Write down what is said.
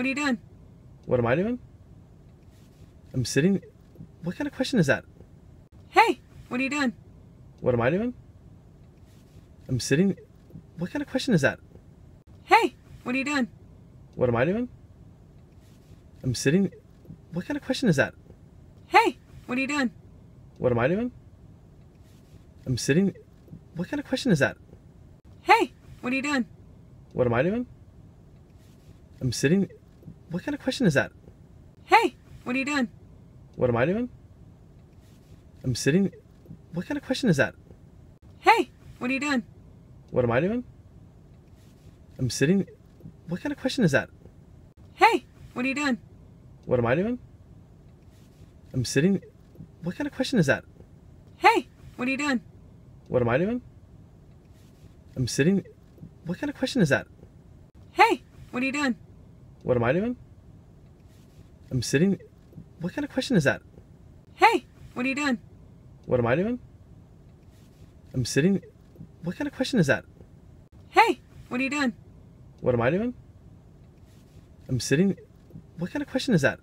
What are you doing? What am I doing? I'm sitting. What kind of question is that? Hey, what are you doing? What am I doing? I'm sitting. What kind of question is that? Hey, what are you doing? What am I doing? I'm sitting. What kind of question is that? Hey, what are you doing? What am I doing? I'm sitting. What kind of question is that? Hey, what are you doing? What am I doing? I'm sitting. What kind of question is that? Hey, what are you doing? What am I doing? I'm sitting. What kind of question is that? Hey, what are you doing? What am I doing? I'm sitting. What kind of question is that? Hey, what are you doing? What am I doing? I'm sitting. What kind of question is that? Hey, what are you doing? What am I doing? I'm sitting. What kind of question is that? Hey, what are you doing? What am I doing? I'm sitting. What kind of question is that? Hey, what are you doing? What am I doing? I'm sitting. What kind of question is that? Hey, what are you doing? What am I doing? I'm sitting. What kind of question is that?